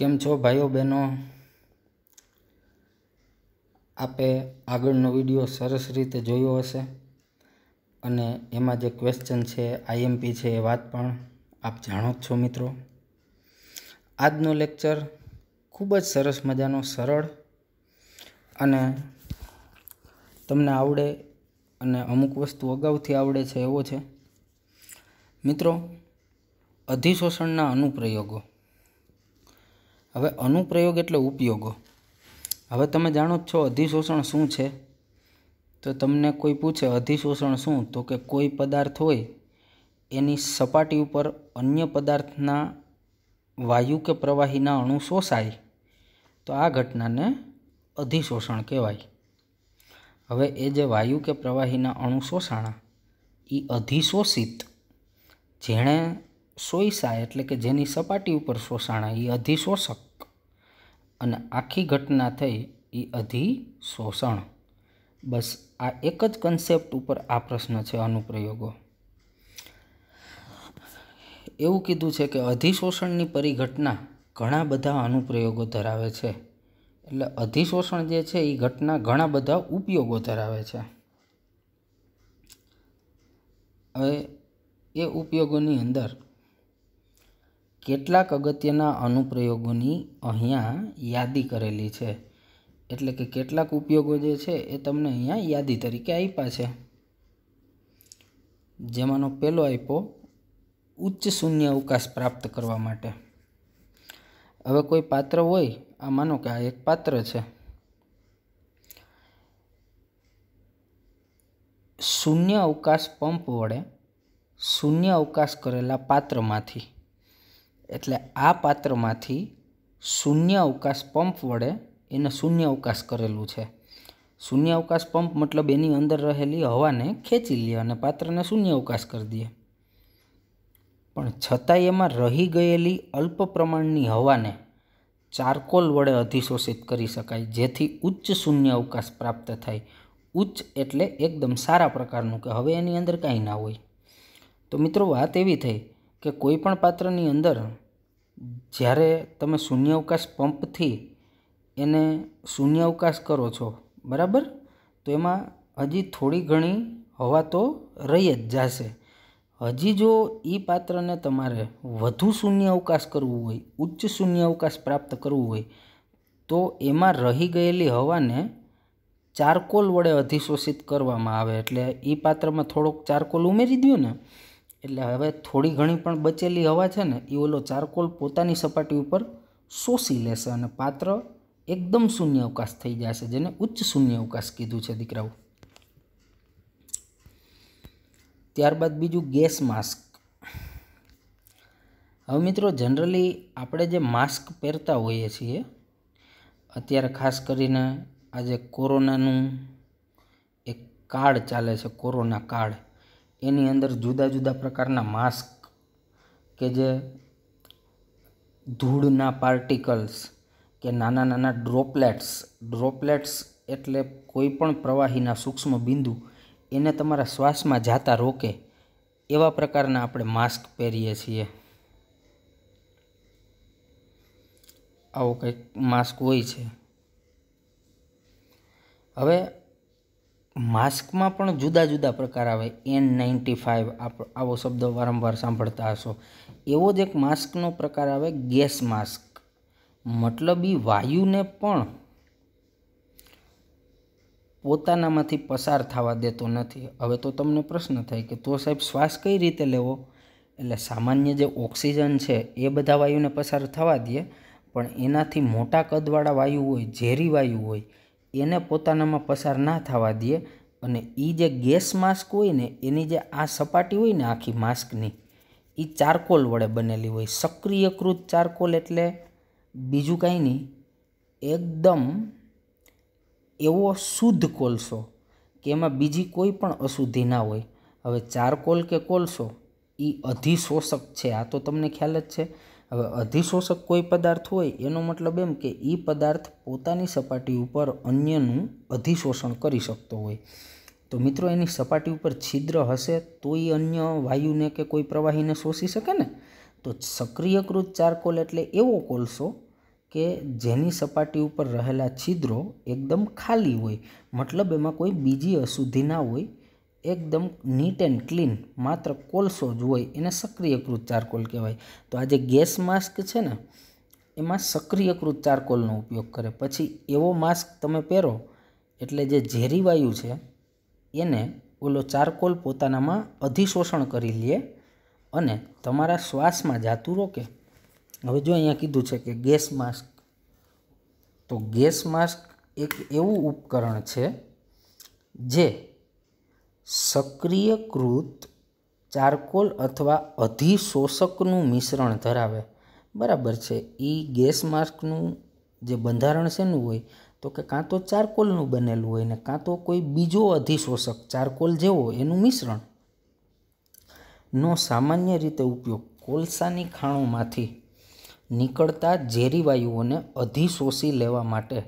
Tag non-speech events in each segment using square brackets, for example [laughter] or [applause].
કેમ છો ભાઈઓ બહેનો? આપે આગળનો વીડિયો સરસ રીતે જોયો હશે. અને એમાં જે ક્વેશ્ચન છે આઈએમપી છે એ વાત પણ આપ જાણો જ છો મિત્રો. આજનો લેક્ચર ખૂબ જ સરસ મજાનો, સરળ અને તમને આવડે અને અમુક વસ્તુ અગાઉથી આવડે છે એવો છે. મિત્રો, અધિશોષણના અનુપ્રયોગો. હવે અનુપ્રયોગ એટલે ઉપયોગો. હવે તમે જાણો જ છો અધિશોષણ શું છે? તો તમને કોઈ પૂછે અધિશોષણ શું? તો કે કોઈ પદાર્થ હોય, એની સપાટી ઉપર અન્ય પદાર્થના વાયુ કે પ્રવાહીના અણુ શોષાય. તો આ ઘટનાને અધિશોષણ કહેવાય. હવે એ જે વાયુ કે પ્રવાહીના અણુ શોષાણા એ અધિશોષિત. જેણે શોષા એટલે કે જેની સપાટી ઉપર શોષાણા એ અધિશોષક. અને આખી ઘટના થઈ એ અધિશોષણ. બસ, આ એક જ કન્સેપ્ટ ઉપર આ પ્રશ્ન છે અનુપ્રયોગો. એવું કીધું છે કે અધિશોષણની પરિઘટના ઘણા બધા અનુપ્રયોગો ધરાવે છે. એટલે અધિશોષણ જે છે એ ઘટના ઘણા બધા ઉપયોગો ધરાવે છે. હવે, એ ઉપયોગોની અંદર કેટલાક અગત્યના અનુપ્રયોગોની અહીંયા યાદી કરેલી છે. એટલે કે કેટલાક ઉપયોગો જે છે એ તમને અહીંયા યાદી તરીકે આપ્યા છે. જેમાંનો પહેલો આપ્યો ઉચ્ચ શૂન્ય અવકાશ પ્રાપ્ત કરવા માટે. હવે કોઈ પાત્ર હોય, આ માનો કે આ એક પાત્ર છે. શૂન્ય અવકાશ પંપ વડે શૂન્ય અવકાશ કરેલા પાત્રમાંથી એટલે આ પાત્રમાંથી શૂન્ય અવકાશ પંપ વડે એને શૂન્ય અવકાશ કરેલું છે. શૂન્ય અવકાશ પંપ મતલબ એની અંદર રહેલી હવાને ખેંચી લે અને પાત્રને શૂન્ય અવકાશ કરી દે પણ છતાંય એમાં રહી ગયેલી અલ્પ પ્રમાણની હવાને ચારકોલ વડે અધિશોષિત કરી શકાય, જેથી ઉચ્ચ શૂન્ય અવકાશ પ્રાપ્ત થાય. ઉચ્ચ એટલે એકદમ સારા પ્રકારનું, કે હવે એની અંદર કાંઈ ના હોય. તો મિત્રો વાત એવી થઈ કે કોઈ પણ પાત્રની અંદર જ્યારે તમે શૂન્ય અવકાશ પંપથી એને શૂન્ય અવકાશ કરો છો, બરાબર? તો એમાં હજી થોડી ઘણી હવા તો રહી જ જશે. હજી જો એ પાત્રને તમારે વધુ શૂન્ય અવકાશ કરવું હોય, ઉચ્ચ શૂન્ય અવકાશ પ્રાપ્ત કરવું હોય, તો એમાં રહી ગયેલી હવાને ચારકોલ વડે અધિશોષિત કરવામાં આવે. એટલે એ પાત્રમાં થોડોક ચારકોલ ઉમેરી દો ને એટલે હવે થોડી ઘણી પણ બચેલી હવા છે ને એ ઓલો ચારકોલ પોતાની સપાટી ઉપર શોષી લેશે અને પાત્ર એકદમ શૂન્ય અવકાશ થઈ જશે, જેને ઉચ્ચ શૂન્ય અવકાશ કીધું છે દીકરાઓ. ત્યારબાદ બીજું ગેસ માસ્ક. હવે મિત્રો, જનરલી આપણે જે માસ્ક પહેરતા હોઈએ છીએ, અત્યારે ખાસ કરીને આજે કોરોનાનું એક કાર્ડ ચાલે છે, કોરોના કાર્ડ એની અંદર જુદા જુદા પ્રકારના માસ્ક કે જે ધૂળના પાર્ટિકલ્સ કે નાના નાના ડ્રોપલેટ્સ ડ્રોપલેટ્સ એટલે કોઈ પણ પ્રવાહીના સૂક્ષ્મ બિંદુ, એને તમારા શ્વાસમાં જાતા રોકે એવા પ્રકારના આપણે માસ્ક પહેરીએ છીએ. આવો કંઈક માસ્ક હોય છે. હવે માસ્કમાં પણ જુદા જુદા પ્રકાર આવે. એન નાઇન્ટી ફાઇવ આવો શબ્દ વારંવાર સાંભળતા હશો. એવો જ એક માસ્કનો પ્રકાર આવે, ગેસ માસ્ક. મતલબ એ વાયુને પણ પોતાનામાંથી પસાર થવા દેતો નથી. હવે તો તમને પ્રશ્ન થાય કે તો સાહેબ શ્વાસ કઈ રીતે લેવો? એટલે સામાન્ય જે ઓક્સિજન છે, એ બધા વાયુને પસાર થવા દે, પણ એનાથી મોટા કદવાળા વાયુ હોય, ઝેરી વાયુ હોય એને પોતાનામાં પસાર ના થવા દે અને એ જે ગેસ માસ્ક હોય ને, એની જે આ સપાટી હોય ને આખી માસ્કની એ ચારકોલ વડે બનેલી હોય. સક્રિયકૃત ચારકોલ એટલે બીજું કાંઈ નહીં, એકદમ એવો શુદ્ધ કોલસો કે એમાં બીજી કોઈ પણ અશુદ્ધિ ના હોય. હવે ચારકોલ કે કોલસો એ અધિશોષક છે. આ તો તમને ખ્યાલ જ છે. હવે અધિશોષક કોઈ પદાર્થ હોય, એનો મતલબ એમ કે એ પદાર્થ પોતાની સપાટી ઉપર અન્યનું અધિશોષણ કરી શકતો હોય. તો મિત્રો, એની સપાટી ઉપર છિદ્ર હશે તો એ અન્ય વાયુને કે કોઈ પ્રવાહીને શોષી શકે ને? તો સક્રિયકૃત ચારકોલ એટલે એવો કોલસો કે જેની સપાટી ઉપર રહેલા છિદ્રો એકદમ ખાલી હોય. મતલબ એમાં કોઈ બીજી અશુદ્ધિ ના હોય એકદમ નીટ એન્ડ ક્લીન માત્ર કોલસો જ હોય, એને સક્રિયકૃત ચારકોલ કહેવાય. તો આ જે ગેસ માસ્ક છે ને, એમાં સક્રિયકૃત ચારકોલનો ઉપયોગ કરે. પછી એવો માસ્ક તમે પહેરો, એટલે જે ઝેરી વાયુ છે, એને ઓલો ચારકોલ પોતાનામાં અધિશોષણ કરી લે અને તમારા શ્વાસમાં જાતું રોકે. હવે જો અહીંયા કીધું છે કે ગેસ માસ્ક, તો ગેસ માસ્ક એક એવું ઉપકરણ છે, જે સક્રિયકૃત ચારકોલ અથવા અધિશોષકનું મિશ્રણ ધરાવે. બરાબર છે. એ ગેસ માસ્કનું જે બંધારણ શેનું હોય, તો કે કાં તો ચારકોલનું બનેલું હોય ને કાં તો કોઈ બીજો અધિશોષક ચારકોલ જેવો એનું મિશ્રણ. નો સામાન્ય રીતે ઉપયોગ કોલસાની ખાણોમાંથી નીકળતા ઝેરી વાયુઓને અધિશોષી લેવા માટે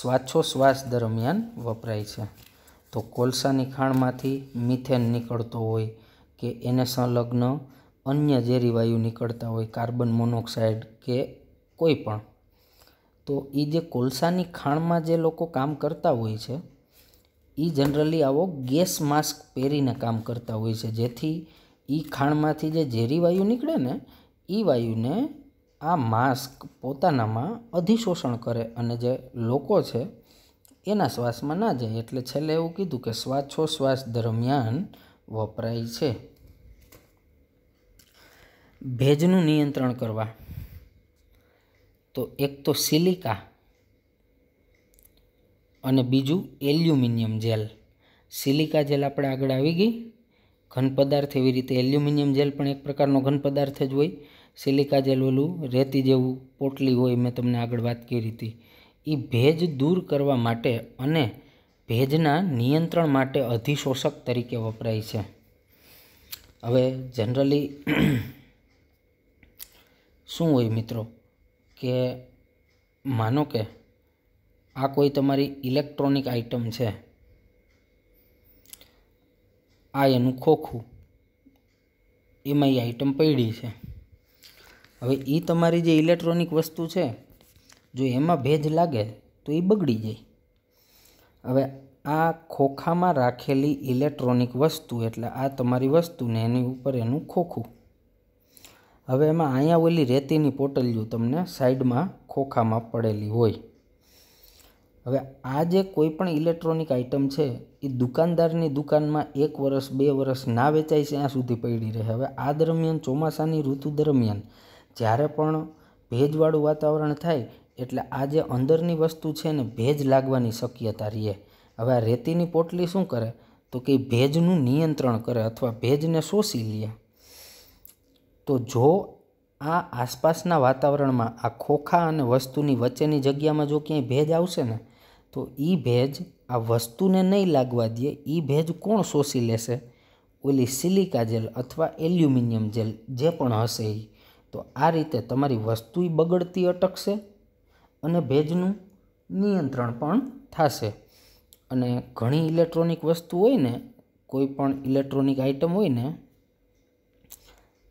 શ્વાસોશ્વાસ દરમિયાન વપરાય છે. તો કોલસાની ખાણમાંથી મિથેન નીકળતો હોય કે એને સંલગ્ન અન્ય ઝેરી વાયુ નીકળતા હોય, કાર્બન મોનોક્સાઇડ કે કોઈ પણ. તો એ જે કોલસાની ખાણમાં જે લોકો કામ કરતા હોય છે એ જનરલી આવો ગેસ માસ્ક પહેરીને કામ કરતા હોય છે, જેથી એ ખાણમાંથી જે ઝેરી વાયુ નીકળે ને એ વાયુને આ માસ્ક પોતાનામાં અધિશોષણ કરે અને જે લોકો છે એના શ્વાસમાં ના જાય એટલે છેલ્લે એવું કીધું કે શ્વાસોશ્વાસ દરમિયાન વપરાય છે. ભેજનું નિયંત્રણ કરવા. તો એક તો સિલિકા અને બીજું એલ્યુમિનિયમ જેલ. સિલિકા જેલ આપણે આગળ આવી ગઈ. ઘન પદાર્થ એવી રીતે એલ્યુમિનિયમ જેલ પણ એક પ્રકારનો ઘન પદાર્થ જ હોય. સિલિકા જેલ ઓલું રેતી જેવું પોટલી હોય, મેં તમને આગળ વાત કરી હતી. એ ભેજ દૂર કરવા માટે અને ભેજના નિયંત્રણ માટે અધિશોષક તરીકે વપરાય છે. હવે જનરલી [clears throat] શું હોય મિત્રો? કે માનો કે આ કોઈ તમારી ઇલેક્ટ્રોનિક આઇટમ છે. આ એનું ખોખું. એમાં એ આઇટમ પડી છે. હવે એ તમારી જે ઇલેક્ટ્રોનિક વસ્તુ છે જો એમાં ભેજ લાગે તો એ બગડી જાય. હવે આ ખોખામાં રાખેલી ઇલેક્ટ્રોનિક વસ્તુ એટલે આ તમારી વસ્તુને એની ઉપર એનું ખોખું. હવે એમાં અહીંયા ઓલી રેતીની પોટલીઓ તમને સાઈડમાં ખોખામાં પડેલી હોય. હવે આ જે કોઈ પણ ઇલેક્ટ્રોનિક આઇટમ છે એ દુકાનદારની દુકાનમાં એક વર્ષ બે વર્ષ ના વેચાય ત્યાં સુધી પડી રહે. હવે આ દરમિયાન ચોમાસાની ઋતુ દરમિયાન જ્યારે પણ ભેજવાળું વાતાવરણ થાય એટલે આ જે અંદરની વસ્તુ છે ને, ભેજ લાગવાની શક્યતા રહે હવે આ રેતીની પોટલી શું કરે? તો કે ભેજનું નિયંત્રણ કરે અથવા ભેજને શોષી લે. તો જો આ આસપાસના વાતાવરણમાં આ ખોખા અને વસ્તુની વચ્ચેની જગ્યામાં જો ક્યાંય ભેજ આવશે ને, તો એ ભેજ આ વસ્તુને નહીં લાગવા દે એ ભેજ કોણ શોષી લેશે? ઓલી સિલિકા જેલ અથવા એલ્યુમિનિયમ જેલ, જે પણ હશે એ તો આ રીતે તમારી વસ્તુ બગડતી અટકશે. અને ભેજનું નિયંત્રણ પણ થશે. અને ઘણી ઇલેક્ટ્રોનિક વસ્તુ હોય ને, કોઈ પણ ઇલેક્ટ્રોનિક આઇટમ હોય ને,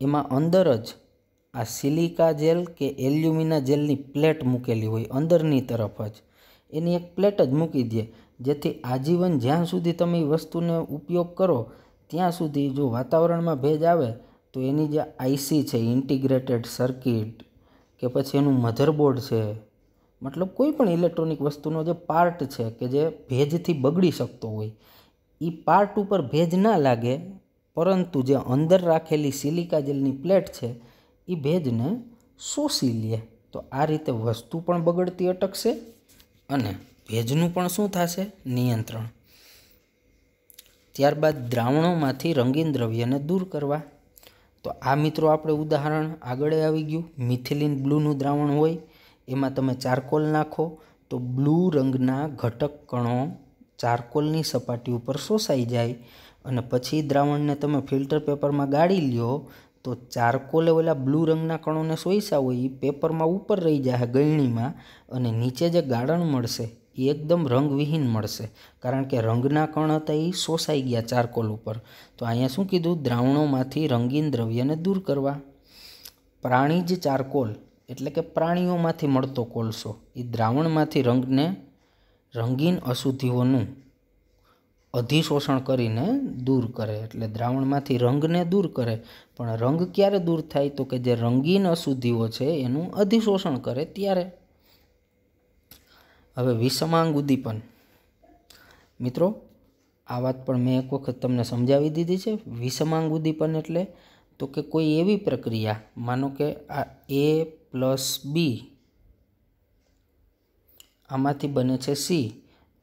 એમાં અંદર જ આ સિલિકા જેલ કે એલ્યુમિના જેલની પ્લેટ મૂકેલી હોય અંદરની તરફ જ. એની એક પ્લેટ જ મૂકી દે, જેથી આજીવન જ્યાં સુધી તમે એ વસ્તુને ઉપયોગ કરો, ત્યાં સુધી જો વાતાવરણમાં ભેજ આવે, તો એની જે આઈસી છે, ઇન્ટિગ્રેટેડ સર્કિટ, કે પછી એનું મધરબોર્ડ છે મતલબ કોઈ પણ ઇલેક્ટ્રોનિક વસ્તુનો જે પાર્ટ છે કે જે ભેજથી બગડી શકતો હોય એ પાર્ટ ઉપર ભેજ ના લાગે, પરંતુ જે અંદર રાખેલી સિલિકા જેલની પ્લેટ છે એ ભેજને શોષી લે. તો આ રીતે વસ્તુ પણ બગડતી અટકશે અને ભેજનું પણ શું થશે? નિયંત્રણ. ત્યારબાદ દ્રાવણોમાંથી રંગીન દ્રવ્યને દૂર કરવા. તો આ મિત્રો આપણે ઉદાહરણ આગળ આવી ગયું. મિથિલિન બ્લૂનું દ્રાવણ હોય એમાં તમે ચારકોલ નાખો તો બ્લુ રંગના ઘટક કણો ચારકોલની સપાટી ઉપર શોષાઈ જાય અને પછી દ્રાવણને તમે ફિલ્ટર પેપરમાં ગાળી લ્યો તો ચારકોલે ઓલા બ્લુ રંગના કણોને સોઈસા હોય એ પેપરમાં ઉપર રહી જાય ગળણીમાં અને નીચે જે ગાળણ મળશે એ એકદમ રંગવિહીન મળશે. કારણ કે રંગના કણ હતા એ શોષાઈ ગયા ચારકોલ ઉપર. તો અહીંયા શું કીધું? દ્રાવણોમાંથી રંગીન દ્રવ્યને દૂર કરવા. પ્રાણીજ ચારકોલ એટલે કે પ્રાણીઓમાંથી મળતો કોલસો. એ દ્રાવણમાંથી રંગને, રંગીન અશુદ્ધિઓનું અધિશોષણ કરીને દૂર કરે. એટલે દ્રાવણમાંથી રંગને દૂર કરે. પણ રંગ ક્યારે દૂર થાય? તો કે જે રંગીન અશુદ્ધિઓ છે, એનું અધિશોષણ કરે ત્યારે. હવે વિષમાંગ ઉદ્દીપન. મિત્રો, આ વાત પણ મેં એક વખત તમને સમજાવી દીધી છે. વિષમાંગ ઉદ્દીપન એટલે તો કે કોઈ એવી પ્રક્રિયા, માનો કે આ એ પ્લસ બી. આમાંથી બને છે સી.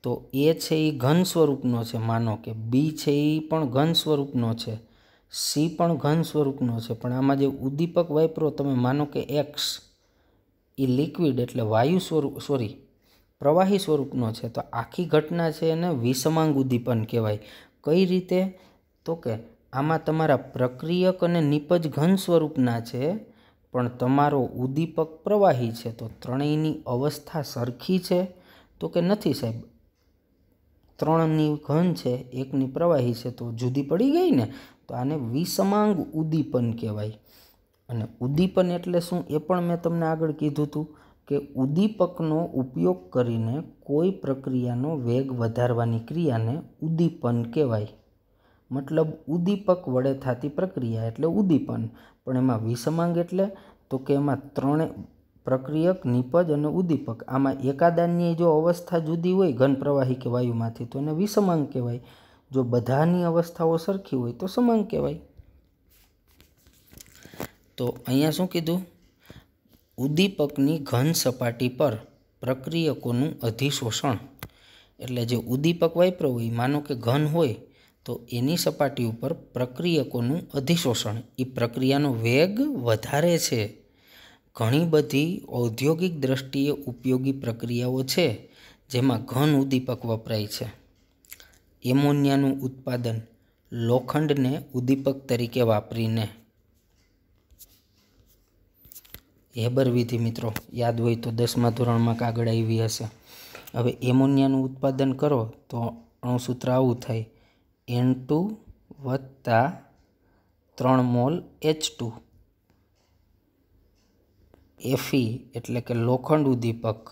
તો એ છે એ ઘન સ્વરૂપનો છે, માનો કે બી છે એ પણ ઘન સ્વરૂપનો છે, સી પણ ઘન સ્વરૂપનો છે. પણ આમાં જે ઉદ્દીપક વાપરો, તમે માનો કે એક્સ એ લિક્વિડ એટલે વાયુ સ્વરૂપ, સોરી, પ્રવાહી સ્વરૂપનો છે. તો આખી ઘટના છે એને વિષમાંગ ઉદ્દીપન કહેવાય. કઈ રીતે? તો કે આમાં તમારા પ્રક્રિયક અને નિપજ ઘન સ્વરૂપના છે પણ તમારો ઉદ્દીપક પ્રવાહી છે તો ત્રણેયની અવસ્થા સરખી છે? તો કે નથી સાહેબ? ત્રણની ઘન છે, એકની પ્રવાહી છે તો જુદી પડી ગઈ ને? તો આને વિસમાંગ ઉદ્દીપન કહેવાય. અને ઉદ્દીપન એટલે શું એ પણ મેં તમને આગળ કીધું હતું કે ઉદ્દીપકનો ઉપયોગ કરીને કોઈ પ્રક્રિયાનો વેગ વધારવાની ક્રિયાને ઉદ્દીપન કહેવાય. મતલબ ઉદ્દીપક વડે થતી પ્રક્રિયા એટલે ઉદ્દીપન. પણ એમાં વિષમાંગ એટલે? તો કે એમાં ત્રણે પ્રક્રિયક, નિપજ અને ઉદ્દીપક. આમાં એકાદાની જો અવસ્થા જુદી હોય ઘન પ્રવાહી કે વાયુમાંથી, તો એને વિષમાંગ કહેવાય. જો બધાની અવસ્થાઓ સરખી હોય, તો સમાંગ કહેવાય. તો અહીંયા શું કીધું? ઉદ્દીપકની ઘન સપાટી પર પ્રક્રિયકોનું અધિશોષણ. એટલે જે ઉદ્દીપક વાપરો હોય, માનો કે ઘન હોય તો એની સપાટી ઉપર પ્રક્રિયકોનું અધિશોષણ. એ પ્રક્રિયાનો વેગ વધારે છે. ઘણી બધી ઔદ્યોગિક દ્રષ્ટિએ ઉપયોગી પ્રક્રિયાઓ છે, જેમાં ઘન ઉદ્દીપક વપરાય છે. એમોનિયાનું ઉત્પાદન લોખંડને ઉદ્દીપક તરીકે વાપરીને. હેબર વિધિ મિત્રો, યાદ હોય તો દસમા ધોરણમાં કાગળ આવી હશે. હવે એમોનિયાનું ઉત્પાદન કરો તો અણુસૂત્ર આવું થાય. એન ટુ વત્તા ત્રણ મોલ એચ ટુ. એફી એટલે કે લોખંડ ઉદ્દીપક.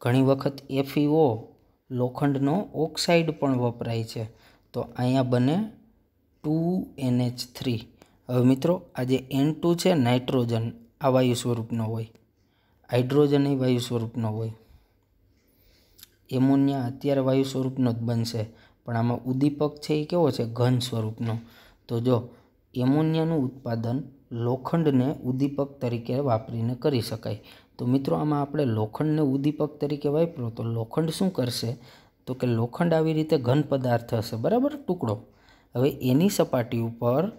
ઘણી વખત એફીઓ લોખંડનો ઓક્સાઇડ પણ વપરાય છે. તો અહીંયા બને ટુ એનએચ થ્રી. હવે મિત્રો, આ જે એન ટુ છે, નાઇટ્રોજન, આ વાયુ સ્વરૂપનો હોય. હાઇડ્રોજન એ વાયુ સ્વરૂપનો હોય. એમોનિયા અત્યારે વાયુ સ્વરૂપનો જ બનશે. પણ આમાં ઉદ્દીપક છે એ કેવો છે? ઘન સ્વરૂપનો. તો જો, એમોનિયાનું ઉત્પાદન લોખંડને ઉદ્દીપક તરીકે વાપરીને કરી શકાય. તો મિત્રો, આમાં આપણે લોખંડને ઉદ્દીપક તરીકે વાપરો તો લોખંડ શું કરશે? તો કે લોખંડ આવી રીતે ઘન પદાર્થ હશે, બરાબર? ટુકડો. હવે એની સપાટી ઉપર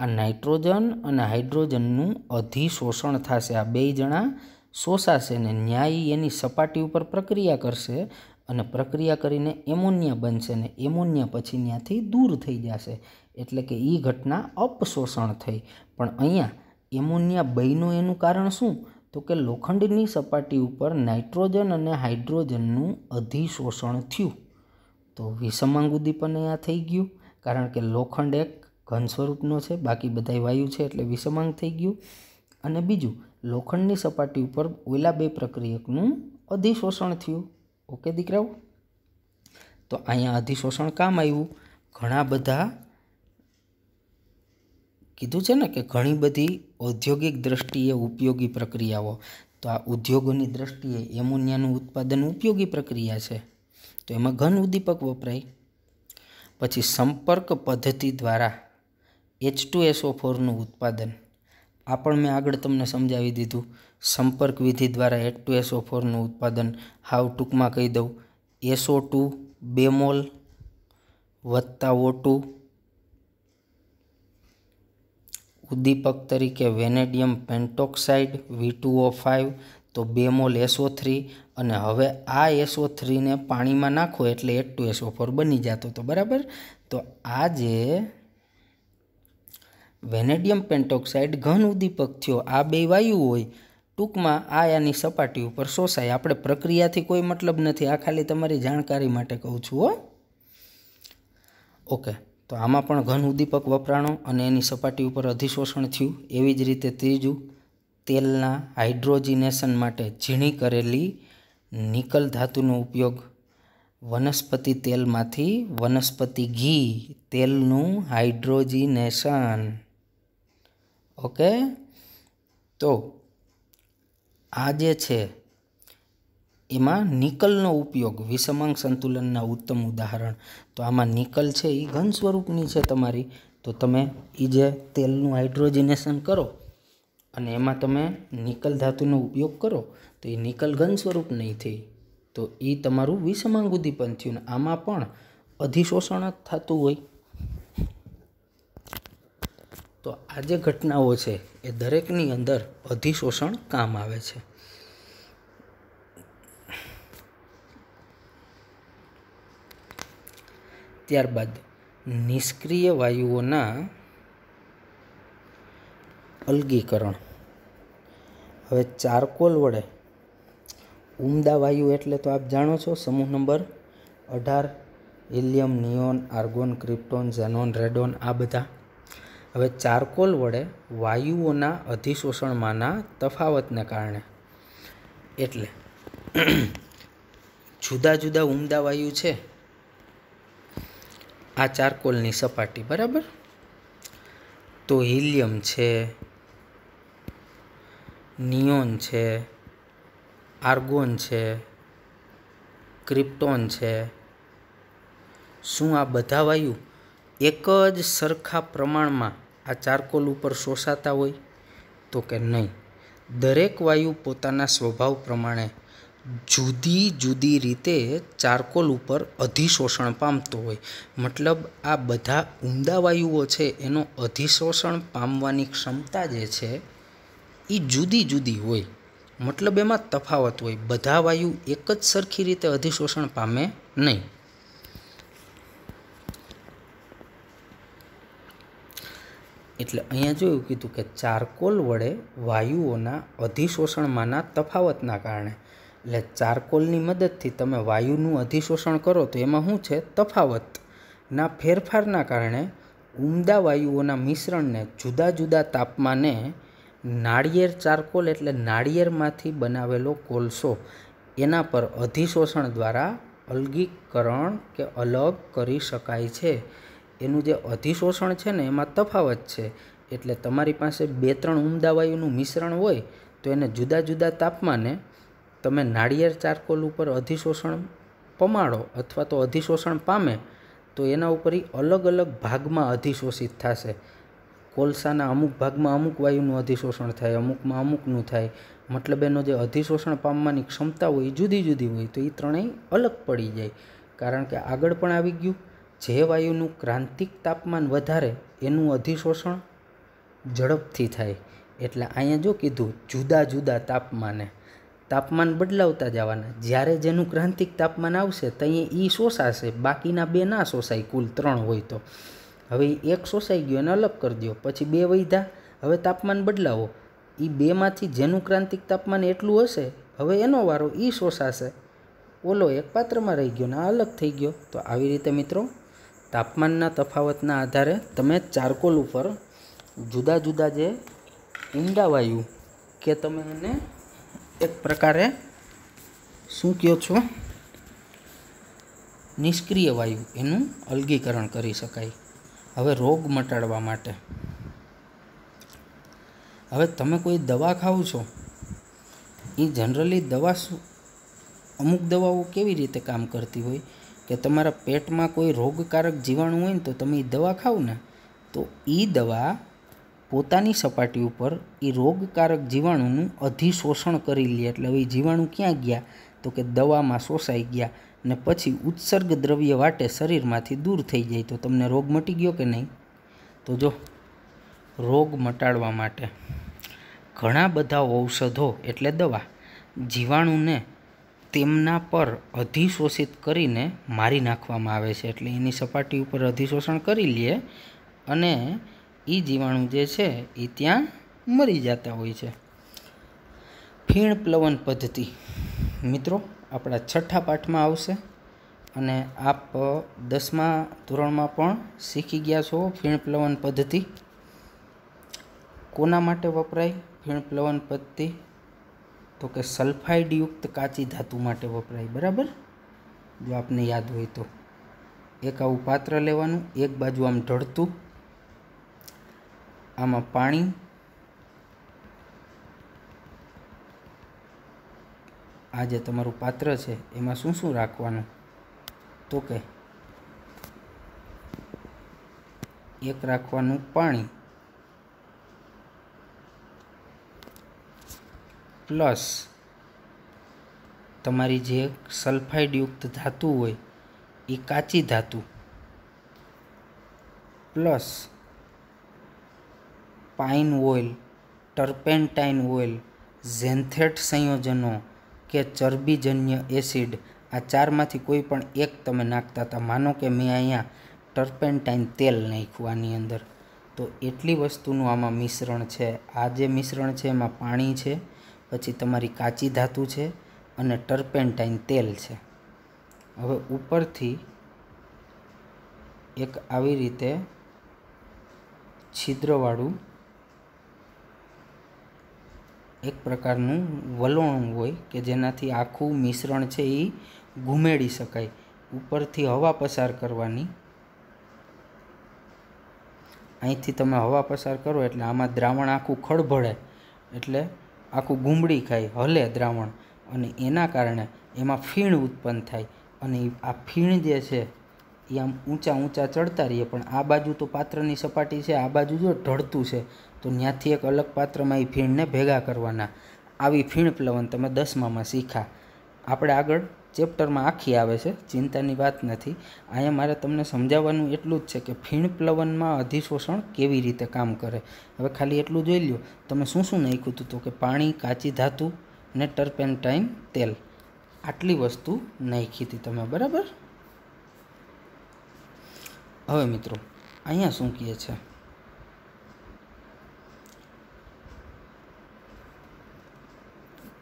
આ નાઇટ્રોજન અને હાઇડ્રોજનનું અધિશોષણ થશે. આ બે જણા શોષાશે ને ન્યાયી એની સપાટી ઉપર પ્રક્રિયા કરશે અને પ્રક્રિયા કરીને એમોનિયા બનશે ને એમોનિયા પછી ત્યાંથી દૂર થઈ જશે. એટલે કે એ ઘટના અપશોષણ થઈ. પણ અહીંયા એમોનિયા બન્યો એનું કારણ શું? તો કે લોખંડની સપાટી ઉપર નાઇટ્રોજન અને હાઇડ્રોજનનું અધિશોષણ થયું. તો વિષમાંગ ઉદ્દીપન અહીંયા થઈ ગયું. કારણ કે લોખંડ એક ઘન સ્વરૂપનો છે, બાકી બધા વાયુ છે એટલે વિષમાંગ થઈ ગયું. અને બીજું, લોખંડની સપાટી ઉપર ઓલા બે પ્રક્રિયકનું અધિશોષણ થયું. ઓકે દીકરાઓ? તો અહીંયા અધિશોષણ કામ આવ્યું. ઘણા બધા કીધું છે ને કે ઘણી બધી ઔદ્યોગિક દ્રષ્ટિએ ઉપયોગી પ્રક્રિયાઓ. તો આ ઉદ્યોગોની દ્રષ્ટિએ એમોનિયાનું ઉત્પાદન ઉપયોગી પ્રક્રિયા છે. તો એમાં ઘન ઉદ્દીપક વપરાય. પછી સંપર્ક પદ્ધતિ દ્વારા એચ ટુ એસઓ ફોરનું ઉત્પાદન. આ પણ મેં આગળ તમને સમજાવી દીધું. સંપર્ક વિધિ દ્વારા એચ ટુ એસઓ ફોરનું ઉત્પાદન હાવ ટૂંકમાં કહી દઉં. એસઓ ટુ બેમોલ વત્તા ઓ ટુ ઉદ્દીપક તરીકે vanadium pentoxide V two O five તો બેમોલ એસઓ થ્રી અને હવે આ એસઓ થ્રીને પાણીમાં નાખો એટલે એટ ટુ એસઓ ફોર બની જતો તો બરાબર? તો આ જે વેનેડિયમ પેન્ટોક્સાઇડ ઘન ઉદ્દીપક થયો, આ બે વાયુ હોય ટૂંકમાં આ આની સપાટી ઉપર શોષાય. આપણે પ્રક્રિયાથી કોઈ મતલબ નથી. આ ખાલી તમારી જાણકારી માટે કહું છું, હો. ઓકે, તો આમાં પણ ઘન ઉદ્દીપક વપરાણો અને એની સપાટી ઉપર અધિશોષણ થયું. એવી જ રીતે ત્રીજું, તેલના હાઇડ્રોજિનેશન માટે ઝીણી કરેલી નિકલ ધાતુનો ઉપયોગ વનસ્પતિ તેલમાંથી વનસ્પતિ ઘી તેલનું હાઇડ્રોજિનેશન. ઓકે, તો આ જે છે, એમાં નિકલનો ઉપયોગ, વિષમાંગ સંતુલનના ઉત્તમ ઉદાહરણ. તો આમાં નિકલ છે એ ઘન સ્વરૂપની છે તમારી. તો તમે એ જે તેલનું હાઇડ્રોજિનેશન કરો, અને એમાં તમે નિકલ ધાતુનો ઉપયોગ કરો, તો એ નિકલ ઘન સ્વરૂપ નહીં થઈ. તો એ તમારું વિષમાંગ ઉદ્દીપન થયું આમાં પણ અધિશોષણ જ થતું હોય. તો આ જે ઘટનાઓ છે એ દરેકની અંદર અધિશોષણ કામ આવે છે. ત્યારબાદ નિષ્ક્રિય વાયુઓના અલગીકરણ. હવે ચારકોલ વડે. ઉમદા વાયુ એટલે તો આપ જાણો છો, સમૂહ નંબર અઢાર, helium, neon, argon, krypton, xenon, radon આ બધા. હવે ચારકોલ વડે વાયુઓના અધિશોષણમાંના તફાવતને કારણે. એટલે જુદા જુદા ઉમદા વાયુ છે. આ ચારકોલની સપાટી, બરાબર? તો હિલિયમ છે, નિયોન છે, આર્ગોન છે, ક્રિપ્ટોન છે. શું આ બધા વાયુ? એક જ સરખા પ્રમાણમાં આ ચારકોલ ઉપર શોષાતા હોય તો કે નહીં? દરેક વાયુ પોતાના સ્વભાવ પ્રમાણે જુદી જુદી રીતે ચારકોલ ઉપર અધિશોષણ પામતો હોય. મતલબ આ બધા ઉમદા વાયુઓ છે, એનો અધિશોષણ પામવાની ક્ષમતા જે છે એ જુદી જુદી હોય. મતલબ એમાં તફાવત હોય. બધા વાયુ એક જ સરખી રીતે અધિશોષણ પામે નહીં. એટલે અહીંયા જોયું, કીધું કે ચારકોલ વડે વાયુઓના અધિશોષણમાંના તફાવતના કારણે. એટલે ચારકોલની મદદથી તમે વાયુનું અધિશોષણ કરો તો એમાં શું છે? તફાવતના ફેરફારના કારણે ઉમદા વાયુઓના મિશ્રણને જુદા જુદા તાપમાને નાળિયેર ચારકોલ એટલે નાળિયેરમાંથી બનાવેલો કોલસો, એના પર અધિશોષણ દ્વારા અલગીકરણ કે અલગ કરી શકાય છે. એનું જે અધિશોષણ છે ને, એમાં તફાવત છે. એટલે તમારી પાસે બે ત્રણ ઉમદા વાયુનું મિશ્રણ હોય, તો એને જુદા જુદા તાપમાને તમે નાળિયેર ચારકોલ ઉપર અધિશોષણ પમાડો અથવા તો અધિશોષણ પામે, તો એના ઉપર એ અલગ અલગ ભાગમાં અધિશોષિત થશે. કોલસાના અમુક ભાગમાં અમુક વાયુનું અધિશોષણ થાય, અમુકમાં અમુકનું થાય. મતલબ એનો જે અધિશોષણ પામવાની ક્ષમતા હોય, એ જુદી જુદી હોય, તો એ ત્રણેય અલગ પડી જાય. કારણ કે આગળ પણ આવી ગયું. જે વાયુનું ક્રાંતિક તાપમાન વધારે, એનું અધિશોષણ ઝડપથી થાય. એટલે અહીંયા જો કીધું, જુદા જુદા તાપમાને. તાપમાન બદલાવતા જવાના. જ્યારે જેનું ક્રાંતિક તાપમાન આવશે ત્યાં એ શોષાશે. બાકીના બે ના શોષાય, કુલ ત્રણ હોય તો. હવે એક શોષાઈ ગયો, એને અલગ કરી દો પછી બે વૈધા. હવે તાપમાન બદલાવો. એ બેમાંથી જેનું ક્રાંતિક તાપમાન એટલું હશે, હવે એનો વારો એ શોષાશે. ઓલો એક પાત્રમાં રહી ગયો ને આ અલગ થઈ ગયો. તો આવી રીતે મિત્રો તાપમાનના તફાવતના આધારે તમે ચારકોલ ઉપર જુદા જુદા જે ઊંડા વાયુ કે તમે એને એક પ્રકારે શું કહો છો? નિષ્ક્રિય વાયુ એનું અલગીકરણ કરી શકાય. હવે રોગ મટાડવા માટે. હવે તમે કોઈ દવા ખાઓ છો? એ જનરલી દવા શું? અમુક દવાઓ કેવી રીતે કામ કરતી હોય? કે તમારા પેટમાં કોઈ રોગકારક જીવાણુ હોય ને તો તમે એ દવા ખાઓ ને તો એ દવા પોતાની સપાટી ઉપર એ રોગકારક જીવાણુનું અધિશોષણ કરી લે. એટલે હવે જીવાણુ ક્યાં ગયા? તો કે દવામાં શોષાઈ ગયા ને પછી ઉત્સર્ગ દ્રવ્ય વાટે શરીરમાંથી દૂર થઈ જાય. તો તમને રોગ મટી ગયો કે નહીં? તો જો, રોગ મટાડવા માટે ઘણા બધા ઔષધો એટલે દવા જીવાણુને તેમના પર અધિશોષિત કરીને મારી નાખવામાં આવે છે. એટલે એની સપાટી ઉપર અધિશોષણ કરી લે અને એ જીવાણુ જે છે એ ત્યાં મરી જતા હોય છે. ફીણ પ્લવન પદ્ધતિ. મિત્રો, આપણા છઠ્ઠા પાઠમાં આવશે અને આપ દસમા ધોરણમાં પણ શીખી ગયા છો ફીણ પ્લવન પદ્ધતિ. કોના માટે વપરાય ફીણ પ્લવન પદ્ધતિ? તો કે સલ્ફાઇડયુક્ત કાચી ધાતુ માટે વપરાય, બરાબર? જો આપને યાદ હોય તો. એક આવું પાત્ર લેવાનું, એક બાજુ આમ ઢળતું. આમાં પાણી. આ જે તમારું પાત્ર છે, એમાં શું શું રાખવાનું? તો કે એક રાખવાનું પાણી. પ્લસ તમારી જે સલ્ફાઇડયુક્ત ધાતુ હોય, એ કાચી ધાતુ. Plus pine oil, turpentine oil, xanthate સંયોજનો કે ચરબીજન્ય એસિડ, આ ચારમાંથી કોઈ પણ એક તમે નાખતા હતા. માનો કે મેં અહીંયા ટર્પેન્ટાઇન તેલ નાખ્યું આની અંદર. તો એટલી વસ્તુનું આમાં મિશ્રણ છે. આ જે મિશ્રણ છે, એમાં પાણી છે. પછી તમારી કાચી ધાતુ છે અને ટર્પેન્ટાઇન તેલ છે. હવે ઉપરથી એક આવી રીતે છિદ્રવાળું એક પ્રકારનું વલોણું હોય કે જેનાથી આખું મિશ્રણ છે એ ઘૂમેડી શકાય. ઉપરથી હવા પસાર કરવાની. અહીંથી તમે હવા પસાર કરો એટલે આમાં દ્રાવણ આખું ખળભળે. એટલે આખું ગુમડી ખાય, હલે દ્રાવણ. અને એના કારણે એમાં ફીણ ઉત્પન્ન થાય. અને આ ફીણ જે છે એ આમ ઊંચા ઊંચા ચડતા રહીએ. પણ આ બાજુ તો પાત્રની સપાટી છે, આ બાજુ જો ઢળતું છે, તો ત્યાંથી એક અલગ પાત્રમાં એ ફીણને ભેગા કરવાના. આવી ફીણ પ્લવન તમે દસમામાં શીખા. આપણે આગળ ચેપ્ટરમાં આખી આવે છે, ચિંતાની વાત નથી. અહીંયા મારે તમને સમજાવવાનું એટલું જ છે કે ફીણ પ્લવનમાં અધિશોષણ કેવી રીતે કામ કરે? હવે ખાલી એટલું જોઈ લ્યો. તમે શું શું નાખ્યું હતું તો કે પાણી, કાચી ધાતુ ને ટર્પેન્ટાઇન તેલ. આટલી વસ્તુ નાખી હતી તમે, બરાબર? હવે મિત્રો, અહીંયા શું કહે છે?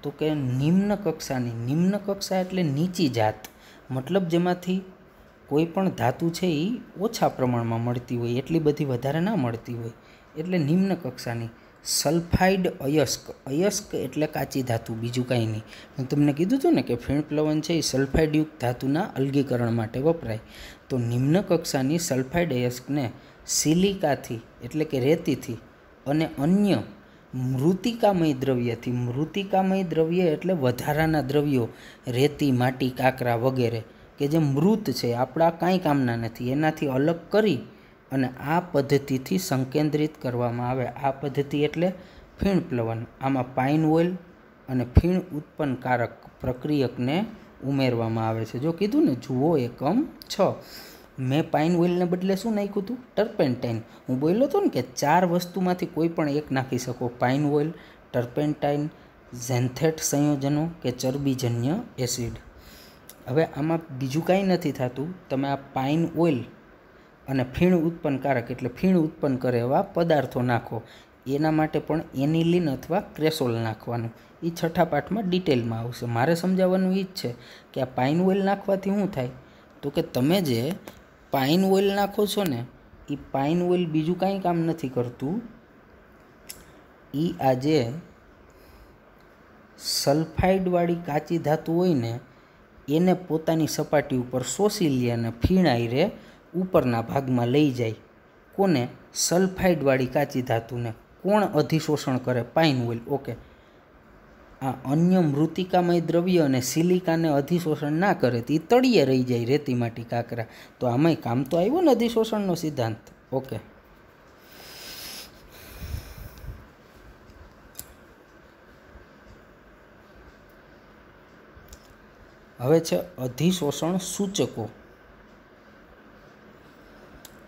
તો કે નિમ્ન કક્ષાની, નિમ્ન કક્ષા એટલે નીચી જાત. મતલબ જેમાંથી કોઈ પણ ધાતુ છે એ ઓછા પ્રમાણમાં મળતી હોય, એટલી બધી વધારે ના મળતી હોય. એટલે નિમ્ન કક્ષાની. સલ્ફાઇડ અયસ્ક. અયસ્ક એટલે કાચી ધાતુ, બીજું કાંઈ નહીં. હું તમને કીધું હતું ને કે ફીણ પ્લવન છે એ સલ્ફાઇડયુક્ત ધાતુના અલગીકરણ માટે વપરાય. તો નિમ્ન કક્ષાની સલ્ફાઇડ અયસ્કને સિલિકાથી, એટલે કે રેતીથી, અને અન્ય મૃતિકામય દ્રવ્યથી, મૃતિકામય દ્રવ્ય એટલે વધારાના દ્રવ્યો, રેતી, માટી, કાંકરા વગેરે, કે જે મૃત છે, આપણા કાંઈ કામના નથી, એનાથી અલગ કરી અને આ પદ્ધતિથી સંકેન્દ્રિત કરવામાં આવે. આ પદ્ધતિ એટલે ફીણ પ્લવન. આમાં પાઇન ઓઇલ અને ફીણ ઉત્પન્નકારક પ્રક્રિયકને ઉમેરવામાં આવે છે. જો કીધું ને, જુઓ એકમ છ. મેં પાઇન ઓઇલને બદલે શું નાખ્યું હતું? ટર્પેન્ટાઇન. હું બોલ્યો હતો ને કે ચાર વસ્તુમાંથી કોઈ પણ એક નાખી શકો. પાઇન ઓઇલ, ટર્પેન્ટાઇન, ઝેન્થેટ સંયોજનો કે ચરબીજન્ય એસિડ. હવે આમાં બીજું કાંઈ નથી થતું. તમે આ પાઇન ઓઇલ અને ફીણ ઉત્પન્નકારક એટલે ફીણ ઉત્પન્ન કરે એવા પદાર્થો નાખો. એના માટે પણ એનિલિન અથવા ક્રેસોલ નાખવાનું. એ છઠ્ઠા પાઠમાં ડિટેલમાં આવશે. મારે સમજાવવાનું એ જ છે કે આ પાઇન ઓઇલ નાખવાથી શું થાય? તો કે તમે જે પાઇન ઓઇલ નાખો છો ને એ પાઇન ઓઇલ બીજું કાંઈ કામ નથી કરતું. એ આજે સલ્ફાઇડવાળી કાચી ધાતુ હોય ને, એને પોતાની સપાટી ઉપર શોષી લે અને ફીણાઈ રે, ઉપરના ભાગમાં લઈ જાય. કોને? સલ્ફાઇડવાળી કાચી ધાતુને. કોણ અધિશોષણ કરે? Pine oil. ઓકે. આ અન્ય મૃતિકામય દ્રવ્ય અને સિલિકાને અધિશોષણ ના કરે તો એ તળિયે રહી જાય રેતી માટી કાંકરા. તો આમાંય કામ તો આવ્યું ને અધિશોષણનો સિદ્ધાંત. ઓકે. હવે છે અધિશોષણ સૂચકો.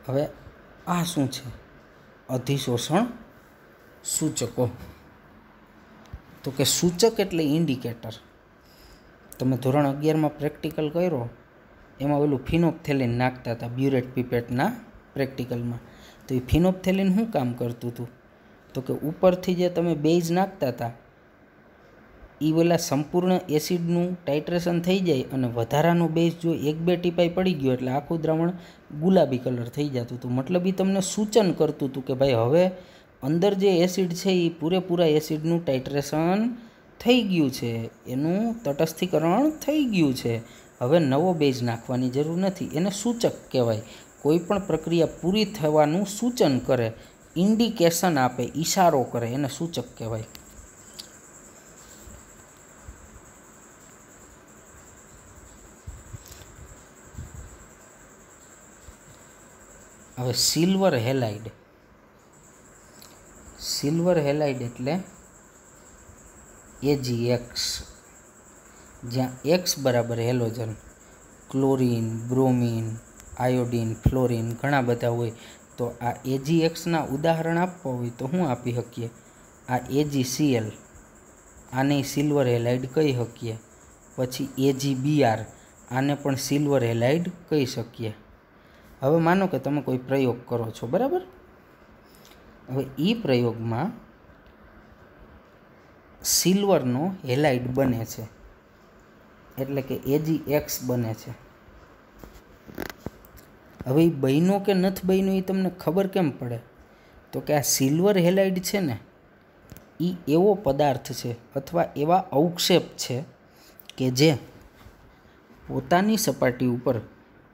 હવે આ શું છે? અધિશોષણ સૂચકો. તો કે સૂચક એટલે ઇન્ડિકેટર તમે ધોરણ અગિયારમાં પ્રેક્ટિકલ કર્યો, એમાં ઓલું ફિનોપથેલિન નાખતા હતા બ્યુરેટ પીપેટના પ્રેક્ટિકલમાં તો એ ફિનોપથેલિન શું કામ કરતું હતું? તો કે ઉપરથી જે તમે બેઝ નાખતા હતા એ ઓલા સંપૂર્ણ એસિડનું ટાઇટ્રેશન થઈ જાય અને વધારાનો બેઝ જો એક બે ટીપાઈ પડી ગયો એટલે આખું દ્રાવણ ગુલાબી કલર થઈ જતું હતું. મતલબ એ તમને સૂચન કરતું હતું કે ભાઈ હવે અંદર જે એસિડ છે એ પૂરેપૂરા એસિડનું ટાઇટ્રેશન થઈ ગયું છે. એનું તટસ્થીકરણ થઈ ગયું છે. હવે નવો બેઝ નાખવાની જરૂર નથી. એને સૂચક કહેવાય. કોઈ પણ પ્રક્રિયા પૂરી થવાનું સૂચન કરે, ઇન્ડિકેશન આપે, ઈશારો કરે, એને સૂચક કહેવાય. હવે સિલ્વર હેલાઇડ. સિલ્વર હેલાઇડ એટલે એજી એક્સ જ્યાં એક્સ બરાબર halogen chlorine bromine iodine fluorine ઘણા બધા હોય. તો આ એજી એક્સના ઉદાહરણ આપવા હોય તો હું આપી શકીએ. આ એજી સીએલ આને સિલ્વર હેલાઇડ કહી શકીએ. પછી એજી બીઆર આને પણ સિલ્વર હેલાઇડ કહી શકીએ. હવે માનો કે તમે કોઈ પ્રયોગ કરો છો, બરાબર? હવે એ પ્રયોગમાં સિલ્વરનો હેલાઇડ બને છે. એટલે કે એજી એક્સ બને છે. હવે એ બન્યો કે નથી બન્યું એ તમને ખબર કેમ પડે? તો કે આ સિલ્વર હેલાઇડ છે ને એ એવો પદાર્થ છે અથવા એવા અવક્ષેપ છે કે જે પોતાની સપાટી ઉપર